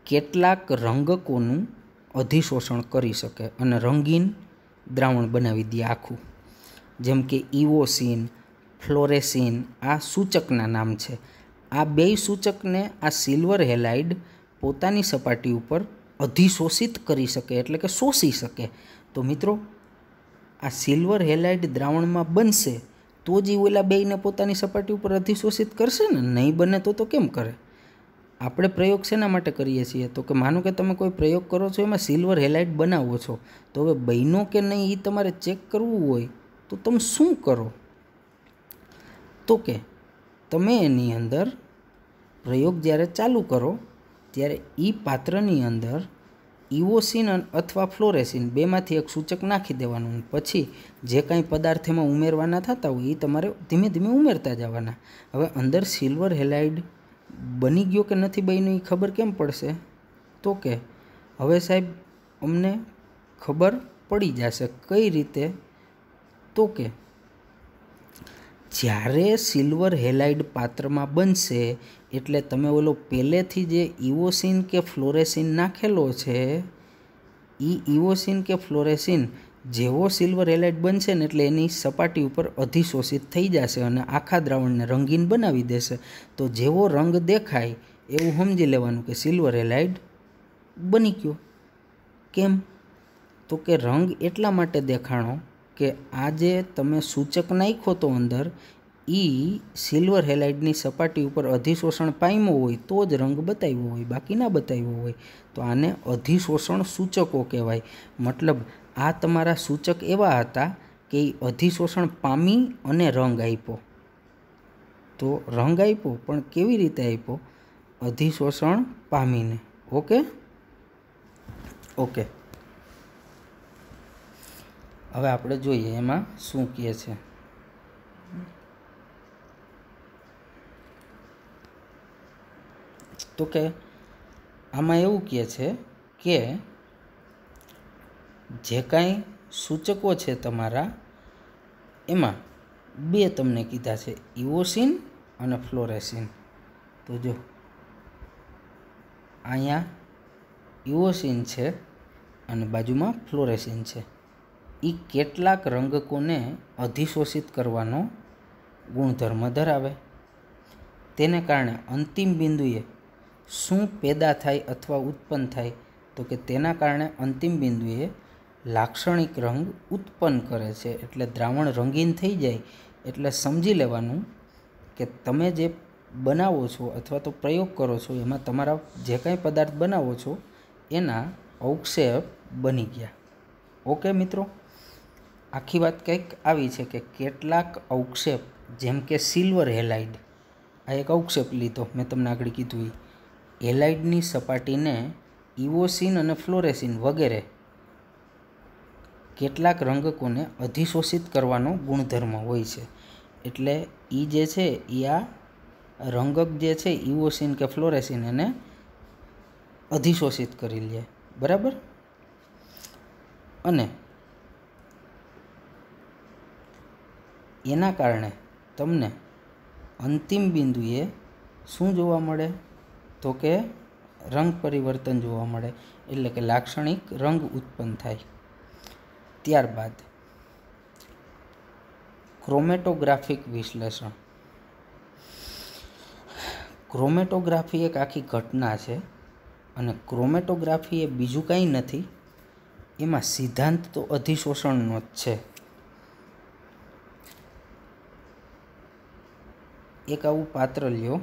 કેટલાક રંગકોનું અધિશોષણ કરી શકે. અને રંગીન દ્રાવણ બનાવી દે આખું. જેમ કે ઇવોસિન ફ્લોરેસિન, આ સૂચકના નામ છે. આ બે સૂચકને આ સિલ્વર હેલાઇડ પોતાની સપાટી ઉપર અધિશોષિત કરી શકે, એટલે કે શોષી શકે. તો મિત્રો, આ સિલ્વર હેલાઇડ દ્રાવણમાં બનશે તો જ એ ઓલા બેયને પોતાની સપાટી ઉપર અધિશોષિત કરશે ને? નહીં બને તો તો કેમ કરે? આપણે પ્રયોગ શેના માટે કરીએ છીએ? તો કે માનો કે તમે કોઈ પ્રયોગ કરો છો, એમાં સિલ્વર હેલાઇટ બનાવો છો, તો હવે બહેનો કે નહીં એ તમારે ચેક કરવું હોય, તો તમે શું કરો? તો કે તમે એની અંદર પ્રયોગ જ્યારે ચાલુ કરો, ત્યારે એ પાત્રની અંદર ઇવોસિન અથવા ફ્લોરેસિન, બેમાંથી એક સૂચક નાખી દેવાનું, પછી જે કાંઈ પદાર્થ એમાં ઉમેરવાના થતા હોય એ તમારે ધીમે ધીમે ઉમેરતા જવાના. હવે અંદર સિલ્વર હેલાઇડ બની ગયો કે નથી બન્યો એ ખબર કેમ પડશે? તો કે, હવે સાહેબ, અમને ખબર પડી જશે. કઈ રીતે? તો કે, જ્યારે સિલ્વર હેલાઇડ પાત્રમાં બનશે, એટલે તમે ઓલો પહેલેથી જે ઇવોસિન કે ફ્લોરેસિન નાખેલો છે એ ઇવોસિન કે ફ્લોરેસિન જેવો સિલ્વર હેલાઇટ બનશે ને એટલે એની સપાટી ઉપર અધિશોષિત થઈ જશે અને આખા દ્રાવણને રંગીન બનાવી દેશે. તો જેવો રંગ દેખાય, એવું સમજી લેવાનું કે સિલ્વર હેલાઇડ બની ગયો. કેમ? તો કે રંગ એટલા માટે દેખાણો કે આ જે તમે સૂચક નાખો તો અંદર એ સિલ્વર હેલાઇડની સપાટી ઉપર અધિશોષણ પામ્યો હોય તો જ રંગ બતાવ્યો હોય, બાકી ના બતાવ્યો હોય. તો આને અધિશોષણ સૂચકો કહેવાય. મતલબ આ તમારા સૂચક એવા હતા કે એ અધિશોષણ પામી અને રંગ આપ્યો. તો રંગ આપ્યો, પણ કેવી રીતે આપ્યો? અધિશોષણ પામીને. ઓકે? ઓકે. હવે આપણે જોઈએ એમાં શું કહે છે. તો કે આમાં એવું કહે છે કે જે કાંઈ સૂચકો છે તમારા, એમાં બે તમને કીધા છે, ઇવોસિન અને ફ્લોરેસિન. તો જો, અહીંયા ઇવોસિન છે અને બાજુમાં ફ્લોરેસિન છે. એ કેટલાક રંગકોને અધિશોષિત કરવાનો ગુણધર્મ ધરાવે. તેને કારણે અંતિમ બિંદુએ શું પેદા થાય અથવા ઉત્પન્ન થાય, તો કે તેના કારણે અંતિમ બિંદુએ લાક્ષણિક રંગ ઉત્પન્ન કરે છે એટલે દ્રાવણ રંગીન થઈ જાય એટલે સમજી લેવાનું કે તમે જે બનાવો છો અથવા તો પ્રયોગ કરો છો, એમાં તમારા જે કાંઈ પદાર્થ બનાવો છો, એના અવક્ષેપ બની ગયા. ઓકે મિત્રો? આખી વાત કંઈક આવી છે કે કેટલાક અવક્ષેપ, જેમ કે સિલ્વર હેલાઇડ, આ એક અવક્ષેપ લીધો, મેં તમને આગળ કીધું હેલાઇડની સપાટીને ઇવોસિન અને ફ્લોરેસિન વગેરે કેટલાક રંગકોને અધિશોષિત કરવાનો ગુણધર્મ હોય છે. એટલે એ જે છે એ આ રંગક જે છે ઇવોસિન કે ફ્લોરેસિન એને અધિશોષિત કરી લે. બરાબર? અને એના કારણે તમને અંતિમ બિંદુએ શું જોવા મળે? તો કે રંગ પરિવર્તન જોવા મળે. એટલે કે લાક્ષણિક રંગ ઉત્પન્ન થાય. ત્યારબાદ ક્રોમેટોગ્રાફિક વિશ્લેષણ. ક્રોમેટોગ્રાફી એક આખી ઘટના છે અને ક્રોમેટોગ્રાફી એ બીજું કંઈ નથી, એમાં સિદ્ધાંત તો અધિશોષણનો જ છે. એક આવું પાત્ર લ્યો.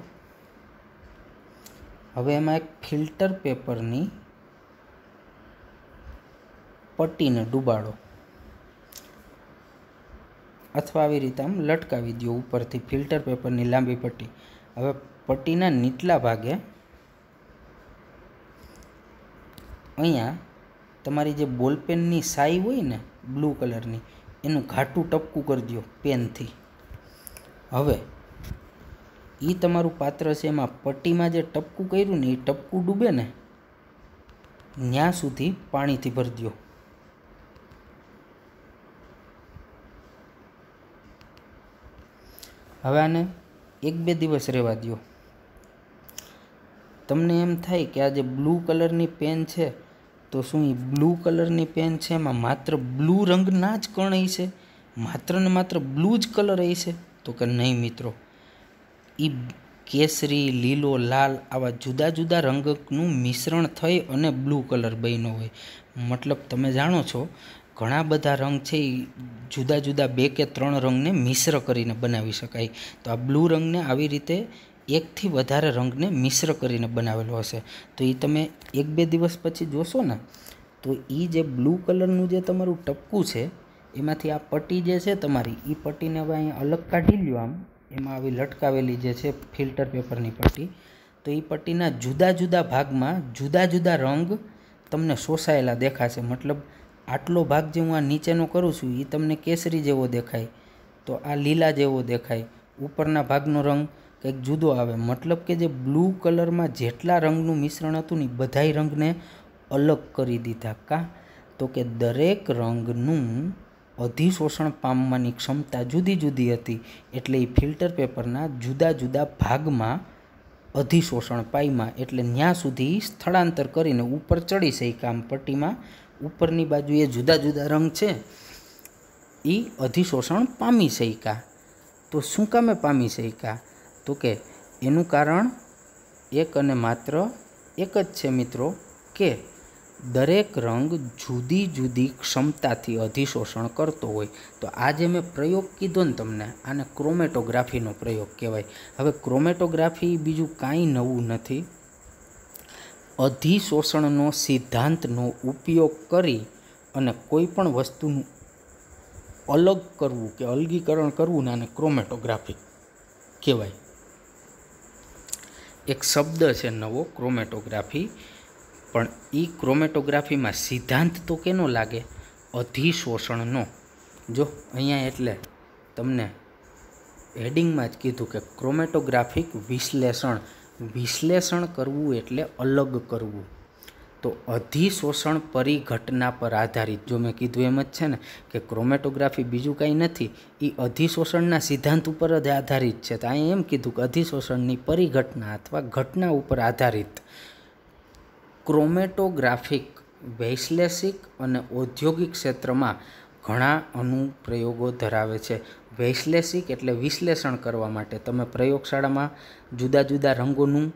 હવે એમાં એક ફિલ્ટર પેપરની પટ્ટીને ડૂબાડો. અથવા આવી રીતે આમ લટકાવી દો ઉપરથી ફિલ્ટર પેપરની લાંબી પટ્ટી. હવે પટ્ટીના નીચલા ભાગે અહીંયા તમારી જે બોલપેનની સાઈ હોય ને બ્લુ કલરની, એનું ઘાટું ટપકું કરી દો પેનથી. હવે એ તમારું પાત્ર છે, એમાં પટ્ટીમાં જે ટપકું કર્યું ને એ ટપકું ડૂબે ને ત્યાં સુધી પાણીથી ભરી દો હવે આને એક બે દિવસ રહેવા દો તમને એમ થાય કે આ જે બ્લુ કલરની પેન છે, તો શું એ બ્લુ કલરની પેન છે? એમાં માત્ર બ્લુ રંગના જ કણ છે? માત્ર ને માત્ર બ્લુ જ કલર છે? તો કે નહીં મિત્રો. એ કેસરી, લીલો, લાલ આવા જુદા જુદા રંગનું મિશ્રણ થઈ અને બ્લુ કલર બન્યો હોય. મતલબ તમે જાણો છો ઘણા બધા રંગ છે એ જુદા જુદા બે કે ત્રણ રંગને મિશ્ર કરીને બનાવી શકાય. તો આ બ્લુ રંગને આવી રીતે એકથી વધારે રંગને મિશ્ર કરીને બનાવેલો હશે. તો એ તમે એક બે દિવસ પછી જોશો ને, તો એ જે બ્લુ કલરનું જે તમારું ટપકું છે, એમાંથી આ પટ્ટી જે છે તમારી એ પટ્ટીને હવે અહીંયા અલગ કાઢી લ્યો આમ. એમાં આવી લટકાવેલી જે છે ફિલ્ટર પેપરની પટ્ટી. તો એ પટ્ટીના જુદા જુદા ભાગમાં જુદા જુદા રંગ તમને શોષાયેલા દેખાશે. મતલબ આટલો ભાગ જે હું આ નીચેનો કરું છું એ તમને કેસરી જેવો દેખાય. તો આ લીલા જેવો દેખાય. ઉપરના ભાગનો રંગ કંઈક જુદો આવે. મતલબ કે જે બ્લુ કલરમાં જેટલા રંગનું મિશ્રણ હતું ને બધાય રંગને અલગ કરી દીધા. કા? તો કે દરેક રંગનું અધિશોષણ પામવાની ક્ષમતા જુદી જુદી હતી. એટલે એ ફિલ્ટર પેપરના જુદા જુદા ભાગમાં અધિશોષણ પાઈમાં એટલે ત્યાં સુધી સ્થળાંતર કરીને ઉપર ચડી શક્યા આમ પટ્ટીમાં ઉપરની બાજુએ જુદા જુદા રંગ છે એ અધિશોષણ પામી શક્યા તો શું કામે પામી શક્યા તો કે એનું કારણ એક અને માત્ર એક જ છે મિત્રો, કે દરેક રંગ જુદી જુદી ક્ષમતાથી અધિશોષણ કરતો હોય. તો આજે મેં પ્રયોગ કીધો ને તમને, આને ક્રોમેટોગ્રાફીનો પ્રયોગ કહેવાય. હવે ક્રોમેટોગ્રાફી બીજું કાંઈ નવું નથી. અધિશોષણનો સિદ્ધાંતનો ઉપયોગ કરી અને કોઈ પણ વસ્તુનું અલગ કરવું કે અલગીકરણ કરવું ને આને ક્રોમેટોગ્રાફી કહેવાય. એક શબ્દ છે નવો ક્રોમેટોગ્રાફી. પણ એ ક્રોમેટોગ્રાફીમાં સિદ્ધાંત તો કેનો લાગે? અધિશોષણનો. જો, અહીંયા એટલે તમને હેડિંગમાં જ કીધું કે ક્રોમેટોગ્રાફિક વિશ્લેષણ વિશ્લેષણ કરવું એટલે અલગ કરવું. તો અધિશોષણ પરિઘટના પર આધારિત, જો મેં કીધું એમ જ છે ને, કે ક્રોમેટોગ્રાફી બીજું કાંઈ નથી એ અધિશોષણના સિદ્ધાંત ઉપર જ આધારિત છે. તો અહીં એમ કીધું કે અધિશોષણની પરિઘટના અથવા ઘટના ઉપર આધારિત. ક્રોમેટોગ્રાફિક, વૈશ્લેષિક અને ઔદ્યોગિક ક્ષેત્રમાં ઘણા અનુપ્રયોગો ધરાવે છે. વૈશ્લેષિક એટલે વિશ્લેષણ કરવા માટે તમે પ્રયોગશાળામાં જુદા જુદા રંગોનું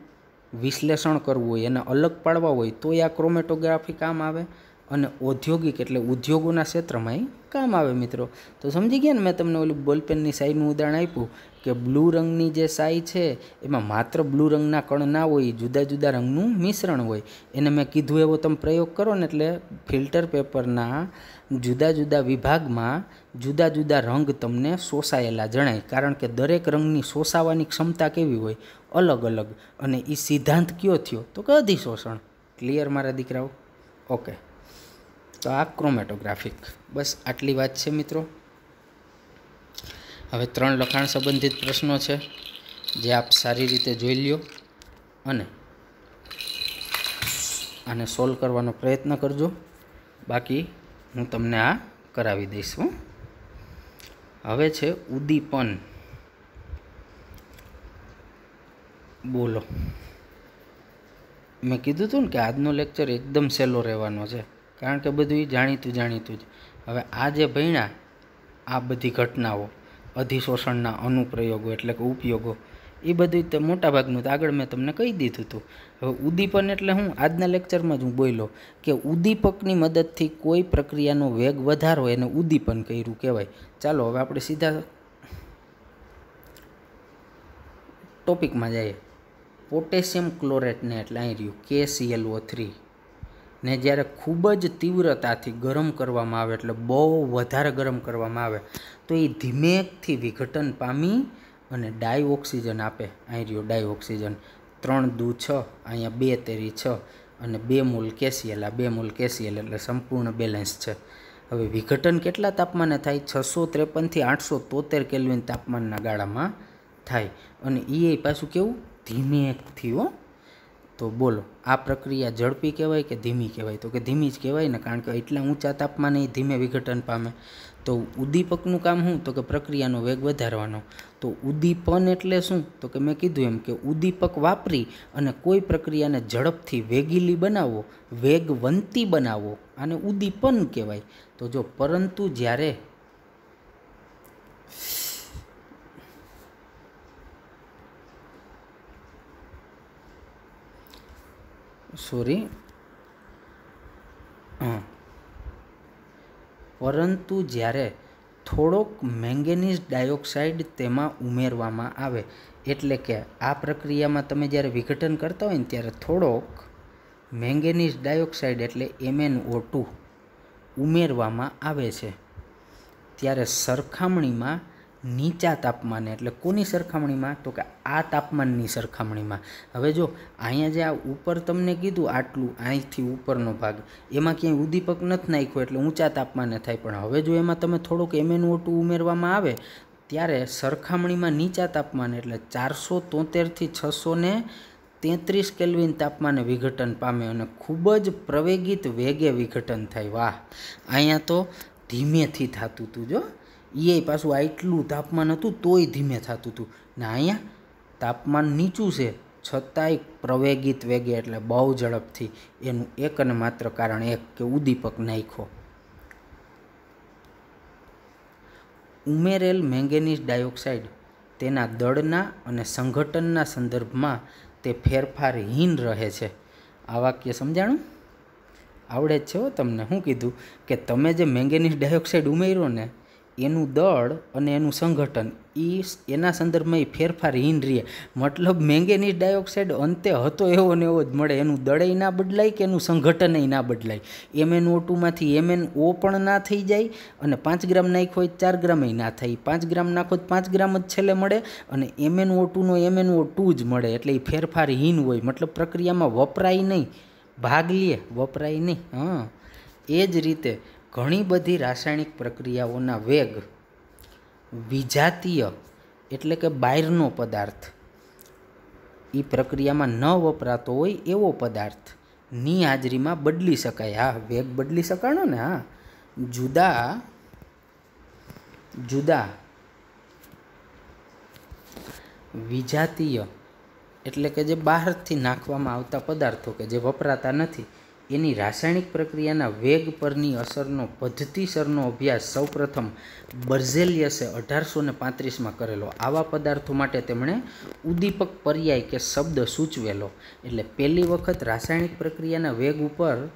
વિશ્લેષણ કરવું હોય, એને અલગ પાડવા હોય, તો એ આ ક્રોમેટોગ્રાફી કામ આવે. અને ઔદ્યોગિક એટલે ઉદ્યોગોના ક્ષેત્રમાં કામ આવે મિત્રો. તો સમજી ગયા ને મેં તમને ઓલું બોલપેનની સાઈનું ઉદાહરણ આપ્યું કે બ્લુ રંગની જે સાઈ છે, એમાં માત્ર બ્લુ રંગના કણ ના હોય, જુદા જુદા રંગનું મિશ્રણ હોય. એને મેં કીધું એવો તમે પ્રયોગ કરો ને એટલે ફિલ્ટર પેપરના જુદા જુદા વિભાગમાં જુદા જુદા રંગ તમને શોષાયેલા જણાય. કારણ કે દરેક રંગની શોષાવાની ક્ષમતા કેવી હોય? અલગ અલગ. અને એ સિદ્ધાંત કયો થયો? તો કે અધિશોષણ. ક્લિયર મારા દીકરાઓ? ઓકે. તો આ ક્રોમેટોગ્રાફિક બસ આટલી વાત છે મિત્રો. હવે ત્રણ લખાણ સંબંધિત પ્રશ્નો છે, જે આપ સારી રીતે જોઈ લ્યો અને આને સોલ્વ કરવાનો પ્રયત્ન કરજો. બાકી હું તમને આ કરાવી દઈશ, હું. હવે છે ઉદીપન બોલો. મેં કીધું હતું ને કે આજનો લેક્ચર એકદમ સહેલો રહેવાનો છે. કારણ કે બધું જાણીતું જાણીતું જ. હવે આ જે ભણ્યા, આ બધી ઘટનાઓ, અધિશોષણના અનુપ્રયોગો એટલે કે ઉપયોગો એ બધું તો મોટાભાગનું તો આગળ મેં તમને કહી દીધું હતું હવે ઉદ્દીપન એટલે હું આજના લેક્ચરમાં જ હું બોલ્યો કે ઉદ્દીપકની મદદથી કોઈ પ્રક્રિયાનો વેગ વધારો એને ઉદ્દીપન કર્યું કહેવાય. ચાલો, હવે આપણે સીધા ટોપિકમાં જઈએ. પોટેશિયમ ક્લોરેટને એટલે અહીં રહ્યું કે સીએલઓ થ્રી. ને જ્યારે ખૂબ જ તીવ્રતાથી ગરમ કરવામાં આવે, એટલે બહુ વધારે ગરમ કરવામાં આવે, તો એ ધીમેકથી વિઘટન પામી અને ડાય ઓક્સિજન આપે. અહીં રહ્યો ડાય ઓક્સિજન ત્રણ દુ છ, અહીંયા બે તેરી છ અને બે મૂલ કેસીએલ. આ બે મૂલ કેસીએલ એટલે સંપૂર્ણ બેલેન્સ છે. હવે વિઘટન કેટલા તાપમાને થાય? છસો ત્રેપનથી આઠસો તોતેર કેલ્વિન તાપમાનના ગાળામાં થાય. અને એ પાછું કેવું? ધીમેકથી હો. તો બોલો, આ પ્રક્રિયા ઝડપી કહેવાય કે ધીમી કહેવાય? તો કે ધીમી જ કહેવાય ને? કારણ કે એટલા ઊંચા તાપમાને એ ધીમે વિઘટન પામે. તો ઉદ્દીપકનું કામ શું? તો કે પ્રક્રિયાનો વેગ વધારવાનો. તો ઉદ્દીપન એટલે શું? તો કે મેં કીધું એમ કે ઉદ્દીપક વાપરી અને કોઈ પ્રક્રિયાને ઝડપથી વેગીલી બનાવો, વેગવંતી બનાવો, આને ઉદ્દીપન કહેવાય. તો જો, પરંતુ જ્યારે સોરી. હા પરંતુ જ્યારે થોડોક મેંગેનીઝ ડાયોક્સાઇડ તેમાં ઉમેરવામાં આવે, એટલે કે આ પ્રક્રિયામાં તમે જ્યારે વિઘટન કરતા હોય ને ત્યારે થોડોક મેંગેનીઝ ડાયોક્સાઇડ એટલે એમએનઓ ટુ ઉમેરવામાં આવે છે. ત્યારે સરખામણીમાં નીચા તાપમાને, એટલે કોની સરખામણીમાં? તો કે આ તાપમાનની સરખામણીમાં. હવે જો અહીંયા જે આ ઉપર તમને કીધું આટલું અહીંથી ઉપરનો ભાગ, એમાં ક્યાંય ઉદ્દીપક નથી નાખ્યો એટલે ઊંચા તાપમાને થાય. પણ હવે જો એમાં તમે થોડુંક એમએનઓ ઓટું ઉમેરવામાં આવે, ત્યારે સરખામણીમાં નીચા તાપમાને, એટલે ચારસો તોતેરથી છસો ને તેત્રીસ કેલ્વિન તાપમાને વિઘટન પામે અને ખૂબ જ પ્રવેગિત વેગે વિઘટન થાય. વાહ! અહીંયા તો ધીમેથી થતું હતું જો. એ પાછું આટલું તાપમાન હતું તોય ધીમે થતું હતું. ને અહીંયા તાપમાન નીચું છે, છતાંય પ્રવેગિત વેગે એટલે બહુ ઝડપથી એનું એક અને માત્ર કારણ એક કે ઉદ્દીપક નાખ્યો. ઉમેરેલ મેંગેનીઝ ડાયોક્સાઇડ તેના દળના અને સંઘટનના સંદર્ભમાં તે ફેરફારહીન રહે છે. આ વાક્ય સમજાણું? આવડે જ છે હો તમને. શું કીધું કે તમે જે મેંગેનીઝ ડાયોક્સાઇડ ઉમેર્યો ને એનું દળ અને એનું સંગઠન એ એના સંદર્ભમાં એ ફેરફારહીન રહે. મતલબ મેંગેનીઝ ડાયોક્સાઇડ અંતે હતો એવો ને એવો જ મળે. એનું દળે ના બદલાય કે એનું સંગઠને ના બદલાય? એમએન ઓ ટુમાંથી એમએન ઓ પણ ના થઈ જાય અને પાંચ ગ્રામ નાખ્યો હોય ચાર ગ્રામે ના થાય. પાંચ ગ્રામ નાખો તો પાંચ ગ્રામ જ છેલ્લે મળે અને એમએન ઓ ટુનો એમએન ઓ ટુ જ મળે એટલે એ ફેરફારહીન હોય. મતલબ પ્રક્રિયામાં વપરાય નહીં. ભાગ લે, વપરાય નહીં. હા. એ જ રીતે ઘણી બધી રાસાયણિક પ્રક્રિયાઓના વેગ વિજાતીય એટલે કે બહારનો પદાર્થ. એ પ્રક્રિયામાં ન વપરાતો હોય એવો પદાર્થ. ની હાજરીમાં બદલી શકાય. હા, વેગ બદલી શકાણો ને? હા. જુદા જુદા વિજાતીય એટલે કે જે બહારથી નાખવામાં આવતા પદાર્થો કે જે વપરાતા નથી એની રાસાયણિક પ્રક્રિયાના વેગ પરની અસરનો પદ્ધતિસરનો અભ્યાસ સૌપ્રથમ બર્ઝેલિયસે અઢારસો ને પાંત્રીસમાં કરેલો. આવા પદાર્થો માટે તેમણે ઉદ્દીપક પર્યાય કે શબ્દ સૂચવેલો. એટલે પહેલી વખત રાસાયણિક પ્રક્રિયાના વેગ ઉપર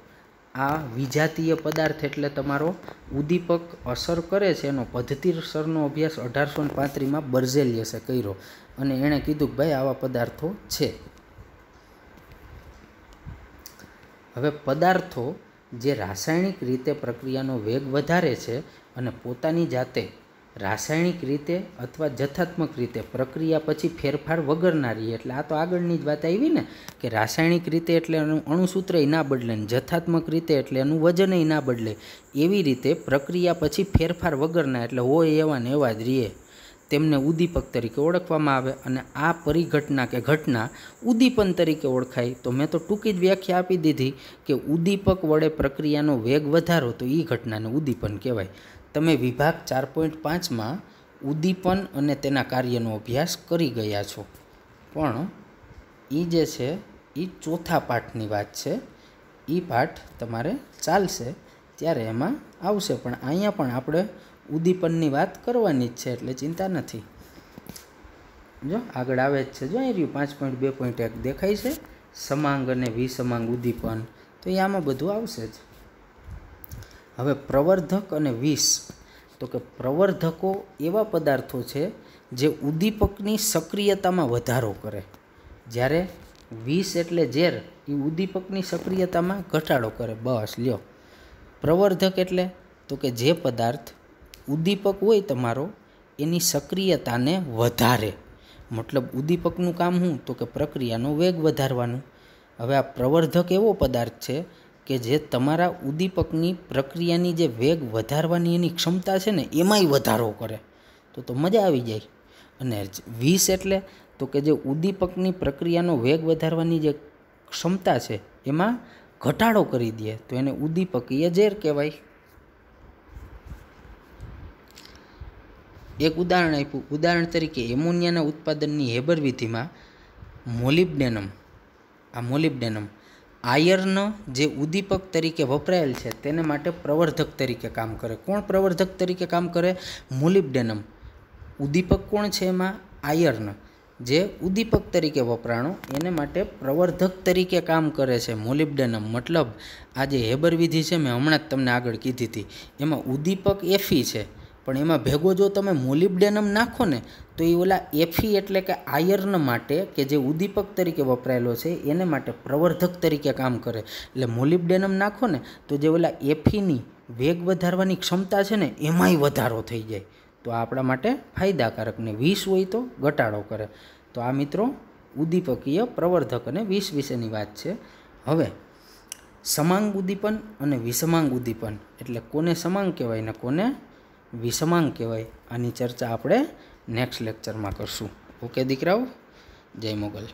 આ વિજાતીય પદાર્થ એટલે તમારો ઉદ્દીપક અસર કરે છે એનો પદ્ધતિસરનો અભ્યાસ અઢારસો ને પાંત્રીસમાં બર્ઝેલિયસે કર્યો. અને એણે કીધું કે ભાઈ આવા પદાર્થો છે. હવે પદાર્થો જે રાસાયણિક રીતે પ્રક્રિયાનો વેગ વધારે છે અને પોતાની જાતે રાસાયણિક રીતે અથવા જથાત્મક રીતે પ્રક્રિયા પછી ફેરફાર વગરના રહીએ એટલે આ તો આગળની જ વાત આવી ને, કે રાસાયણિક રીતે એટલે એનું અણુસૂત્રય ના બદલે ને જથ્થાત્મક રીતે એટલે એનું વજનય ના બદલે, એવી રીતે પ્રક્રિયા પછી ફેરફાર વગરના, એટલે હોય એવા ને એવા જ રહીએ તેમને ઉદ્દીપક તરીકે ઓળખવામાં આવે અને આ પરિઘટના કે ઘટના ઉદ્દીપન તરીકે ઓળખાય. તો મેં તો ટૂંકી જ વ્યાખ્યા આપી દીધી કે ઉદ્દીપક વડે પ્રક્રિયાનો વેગ વધારો તો એ ઘટનાને ઉદ્દીપન કહેવાય. તમે વિભાગ ચાર પોઈન્ટ પાંચમાં ઉદ્દીપન અને તેના કાર્યનો અભ્યાસ કરી ગયા છો. પણ એ જે છે એ ચોથા પાઠની વાત છે. એ પાઠ તમારે ચાલશે, ત્યારે એમાં આવશે. પણ અહીંયા પણ આપણે ઉદ્દીપનની વાત કરવાની જ છે, એટલે ચિંતા નથી. જો, આગળ આવે જ છે. જો, અહીં રહ્યું. પાંચ પોઈન્ટ બે પોઈન્ટ એક દેખાય છે. સમાંગ અને વિસમાંગ ઉદ્દીપન. તો એ આમાં બધું આવશે જ. હવે પ્રવર્ધક અને વિષ તો કે પ્રવર્ધકો એવા પદાર્થો છે જે ઉદ્દીપકની સક્રિયતામાં વધારો કરે. જ્યારે વિષ એટલે ઝેર, એ ઉદ્દીપકની સક્રિયતામાં ઘટાડો કરે. બસ, લ્યો. પ્રવર્ધક એટલે, તો કે જે પદાર્થ ઉદ્દીપક હોય તમારો, એની સક્રિયતાને વધારે. મતલબ ઉદ્દીપકનું કામ શું તો કે પ્રક્રિયાનો વેગ વધારવાનું. હવે આ પ્રવર્ધક એવો પદાર્થ છે કે જે તમારા ઉદ્દીપકની પ્રક્રિયાની જે વેગ વધારવાની એની ક્ષમતા છે ને, એમાંય વધારો કરે. તો તો મજા આવી જાય. અને વીસ એટલે તો કે જે ઉદ્દીપકની પ્રક્રિયાનો વેગ વધારવાની જે ક્ષમતા છે, એમાં ઘટાડો કરી દે. તો એને ઉદ્દીપકીય ઝેર કહેવાય. એક ઉદાહરણ આપ્યું. ઉદાહરણ તરીકે એમોનિયાના ઉત્પાદનની હેબર વિધિમાં મોલિબ્ડેનમ. આ મોલિબ્ડેનમ આયર્ન જે ઉદ્દીપક તરીકે વપરાયેલ છે, તેને માટે પ્રવર્ધક તરીકે કામ કરે. કોણ પ્રવર્ધક તરીકે કામ કરે? મોલિબ્ડેનમ. ઉદ્દીપક કોણ છે એમાં? આયર્ન. જે ઉદ્દીપક તરીકે વપરાણો, એને માટે પ્રવર્ધક તરીકે કામ કરે છે મોલિબ્ડેનમ. મતલબ, આ જે હેબર વિધિ છે, મેં હમણાં જ તમને આગળ કીધી હતી. એમાં ઉદ્દીપક એફી છે. પણ એમાં ભેગો જો તમે મોલિબ્ડેનમ નાખો ને, તો એ ઓલા એફી એટલે કે આયર્ન માટે કે જે ઉદ્દીપક તરીકે વપરાયેલો છે, એને માટે પ્રવર્ધક તરીકે કામ કરે. એટલે મોલિબ્ડેનમ નાખો ને, તો જે ઓલા એફીની વેગ વધારવાની ક્ષમતા છે ને, એમાંય વધારો થઈ જાય. તો આપણા માટે ફાયદાકારક ને વિષ હોય તો ઘટાડો કરે. તો આ મિત્રો ઉદ્દીપકીય પ્રવર્ધક અને વિષ વિશેની વાત છે. હવે, સમાંગ ઉદ્દીપન અને વિષમાંગ ઉદ્દીપન, એટલે કોને સમાંગ કહેવાય ને કોને વિષમાંગ કહેવાય. આની ચર્ચા આપણે નેક્સ્ટ લેક્ચરમાં કરશું. ઓકે દીકરાઓ? જય મોગલ.